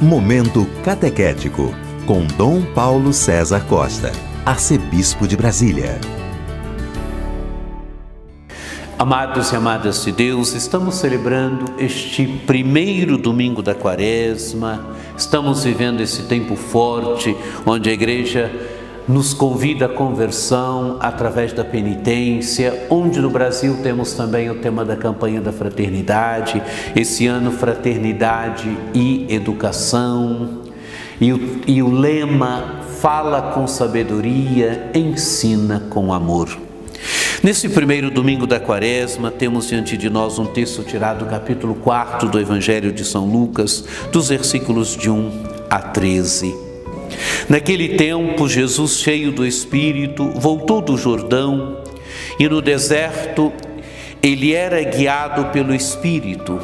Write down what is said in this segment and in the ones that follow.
Momento Catequético, com Dom Paulo César Costa, Arcebispo de Brasília. Amados e amadas de Deus, estamos celebrando este primeiro domingo da quaresma, estamos vivendo esse tempo forte onde a igreja nos convida à conversão através da penitência, onde no Brasil temos também o tema da campanha da fraternidade, esse ano fraternidade e educação, e o, e o lema fala com sabedoria, ensina com amor. Nesse primeiro domingo da quaresma, temos diante de nós um texto tirado do capítulo 4 do Evangelho de São Lucas, dos versículos de 1 a 13. Naquele tempo, Jesus, cheio do Espírito, voltou do Jordão e no deserto ele era guiado pelo Espírito.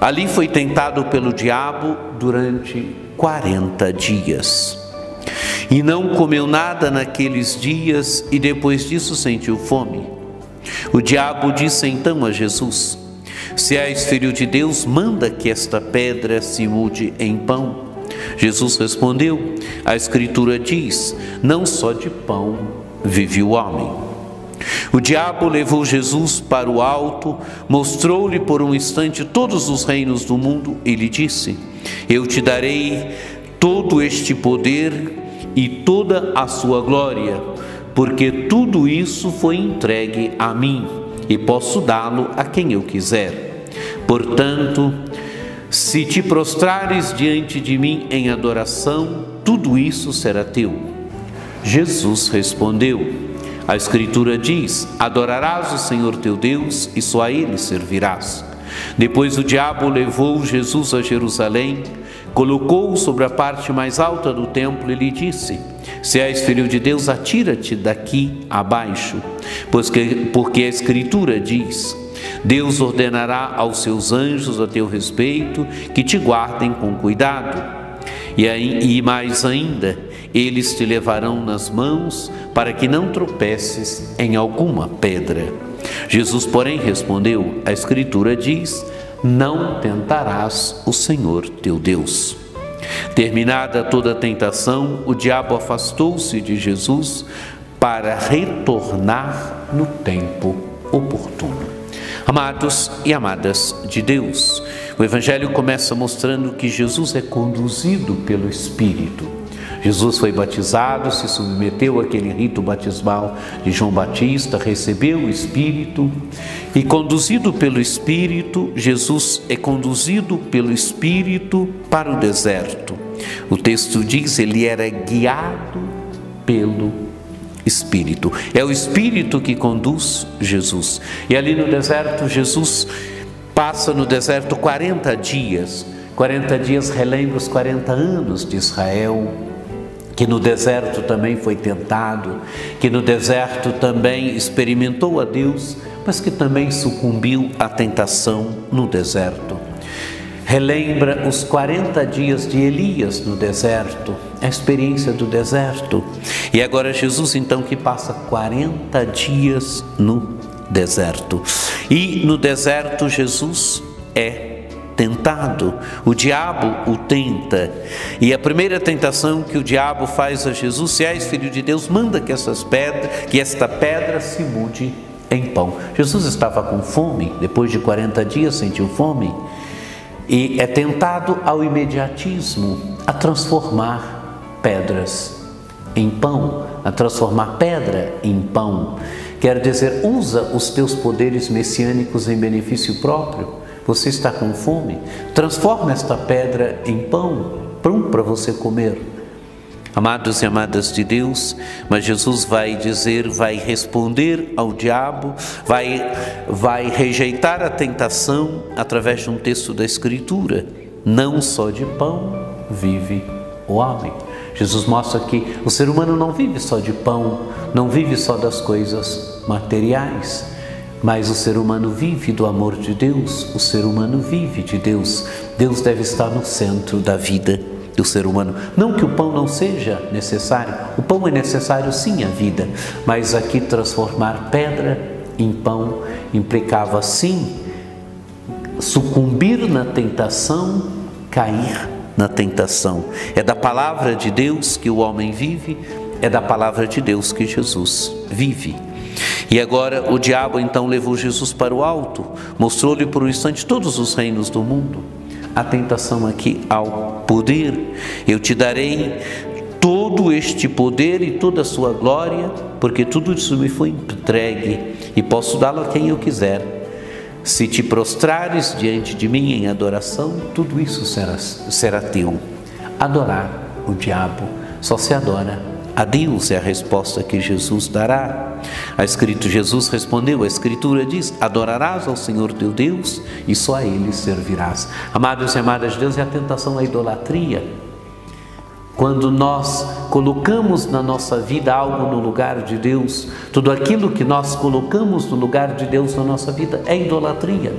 Ali foi tentado pelo diabo durante 40 dias. E não comeu nada naqueles dias e depois disso sentiu fome. O diabo disse então a Jesus: Se és filho de Deus, manda que esta pedra se mude em pão. Jesus respondeu: A Escritura diz: Não só de pão vive o homem. O diabo levou Jesus para o alto, mostrou-lhe por um instante todos os reinos do mundo e lhe disse: Eu te darei todo este poder e toda a sua glória, porque tudo isso foi entregue a mim e posso dá-lo a quem eu quiser. Portanto, se te prostrares diante de mim em adoração, tudo isso será teu. Jesus respondeu: A Escritura diz: Adorarás o Senhor teu Deus e só a ele servirás. Depois o diabo levou Jesus a Jerusalém, colocou-o sobre a parte mais alta do templo e lhe disse: Se és filho de Deus, atira-te daqui abaixo, pois que, porque a Escritura diz: Deus ordenará aos seus anjos a teu respeito que te guardem com cuidado. E, mais ainda, eles te levarão nas mãos para que não tropeces em alguma pedra. Jesus, porém, respondeu: A Escritura diz: Não tentarás o Senhor teu Deus. Terminada toda a tentação, o diabo afastou-se de Jesus para retornar no tempo oportuno. Amados e amadas de Deus, o Evangelho começa mostrando que Jesus é conduzido pelo Espírito. Jesus foi batizado, se submeteu àquele rito batismal de João Batista, recebeu o Espírito e, conduzido pelo Espírito, Jesus é conduzido pelo Espírito para o deserto. O texto diz: ele era guiado pelo Espírito. É o Espírito que conduz Jesus. E ali no deserto, Jesus passa no deserto 40 dias. 40 dias relembra os 40 anos de Israel, que no deserto também foi tentado, que no deserto também experimentou a Deus, mas que também sucumbiu à tentação no deserto. Relembra os 40 dias de Elias no deserto, a experiência do deserto. E agora Jesus então que passa 40 dias no deserto. E no deserto Jesus é tentado. O diabo o tenta. E a primeira tentação que o diabo faz a Jesus, se és filho de Deus, manda que essas pedras, que esta pedra se mude em pão. Jesus estava com fome, depois de 40 dias sentiu fome e é tentado ao imediatismo, a transformar pedras em pão, a transformar pedra em pão. Quer dizer, usa os teus poderes messiânicos em benefício próprio. Você está com fome? Transforma esta pedra em pão, pão para você comer. Amados e amadas de Deus, mas Jesus vai dizer, vai responder ao diabo, vai, vai rejeitar a tentação através de um texto da Escritura. Não só de pão vive o homem. Jesus mostra que o ser humano não vive só de pão, não vive só das coisas materiais, mas o ser humano vive do amor de Deus, o ser humano vive de Deus. Deus deve estar no centro da vida do ser humano. Não que o pão não seja necessário, o pão é necessário sim à vida, mas aqui transformar pedra em pão implicava sim sucumbir na tentação, cair na tentação. É da palavra de Deus que o homem vive, é da palavra de Deus que Jesus vive. E agora o diabo então levou Jesus para o alto, mostrou-lhe por um instante todos os reinos do mundo. A tentação aqui ao poder. Eu te darei todo este poder e toda a sua glória, porque tudo isso me foi entregue e posso dá-lo a quem eu quiser. Se te prostrares diante de mim em adoração, tudo isso será, será teu. Adorar o diabo só se adora a Deus é a resposta que Jesus dará. A escrito Jesus respondeu, a escritura diz: Adorarás ao Senhor teu Deus e só a ele servirás. Amados e amadas de Deus, é a tentação à idolatria. Quando nós colocamos na nossa vida algo no lugar de Deus, tudo aquilo que nós colocamos no lugar de Deus na nossa vida é idolatria.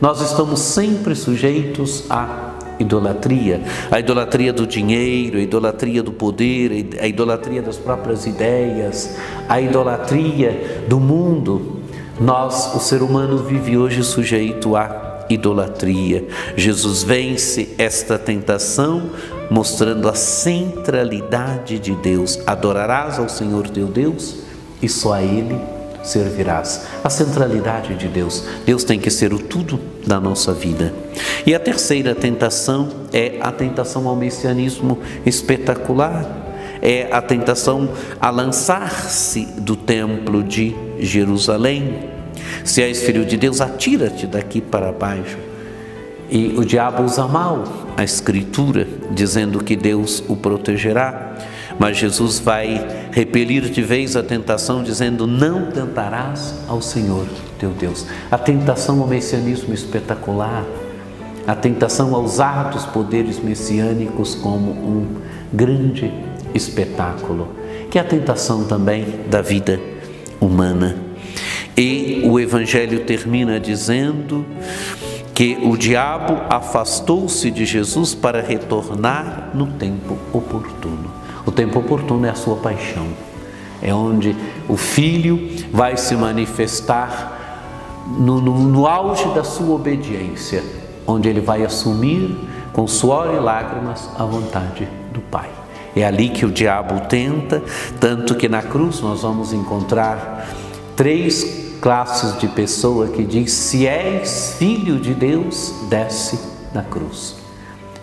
Nós estamos sempre sujeitos a idolatria, a idolatria do dinheiro, a idolatria do poder, a idolatria das próprias ideias, a idolatria do mundo. Nós, o ser humano, vive hoje sujeito à idolatria. Jesus vence esta tentação mostrando a centralidade de Deus. Adorarás ao Senhor teu Deus e só a Ele servirás. A centralidade de Deus. Deus tem que ser o tudo da nossa vida. E a terceira tentação é a tentação ao messianismo espetacular. É a tentação a lançar-se do templo de Jerusalém. Se és filho de Deus, atira-te daqui para baixo. E o diabo usa mal a Escritura, dizendo que Deus o protegerá. Mas Jesus vai repelir de vez a tentação, dizendo: Não tentarás ao Senhor teu Deus. A tentação ao messianismo espetacular, a tentação a usar dos poderes messiânicos como um grande espetáculo, que é a tentação também da vida humana. E o Evangelho termina dizendo que o diabo afastou-se de Jesus para retornar no tempo oportuno. O tempo oportuno é a sua paixão, é onde o filho vai se manifestar no, no, no auge da sua obediência, onde ele vai assumir com suor e lágrimas a vontade do Pai. É ali que o diabo tenta, tanto que na cruz nós vamos encontrar três classes de pessoa que diz: se és filho de Deus, desce da cruz.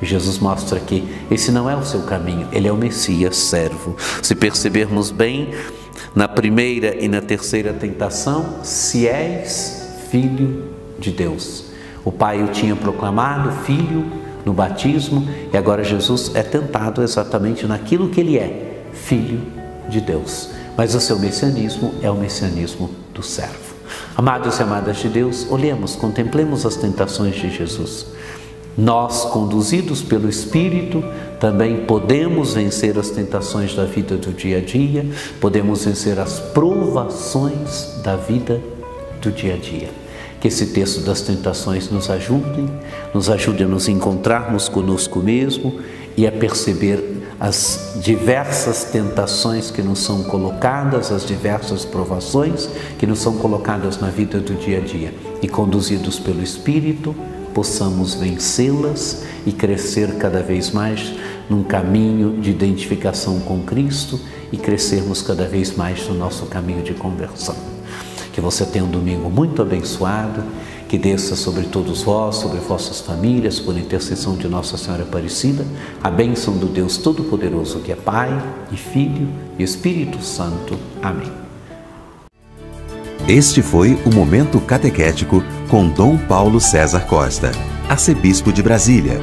Jesus mostra que esse não é o seu caminho, ele é o Messias servo. Se percebermos bem, na primeira e na terceira tentação, se és filho de Deus. O Pai o tinha proclamado filho no batismo e agora Jesus é tentado exatamente naquilo que ele é, filho de Deus. Mas o seu messianismo é o messianismo do servo. Amados e amadas de Deus, olhemos, contemplemos as tentações de Jesus. Nós, conduzidos pelo Espírito, também podemos vencer as tentações da vida do dia a dia, podemos vencer as provações da vida do dia a dia. Que esse texto das tentações nos ajude, nos ajude a nos encontrarmos conosco mesmo e a perceber as diversas tentações que nos são colocadas, as diversas provações que nos são colocadas na vida do dia a dia e conduzidos pelo Espírito, possamos vencê-las e crescer cada vez mais num caminho de identificação com Cristo e crescermos cada vez mais no nosso caminho de conversão. Que você tenha um domingo muito abençoado, que desça sobre todos vós, sobre vossas famílias, por intercessão de Nossa Senhora Aparecida, a bênção do Deus Todo-Poderoso, que é Pai e Filho e Espírito Santo. Amém. Este foi o Momento Catequético com Dom Paulo César Costa, arcebispo de Brasília.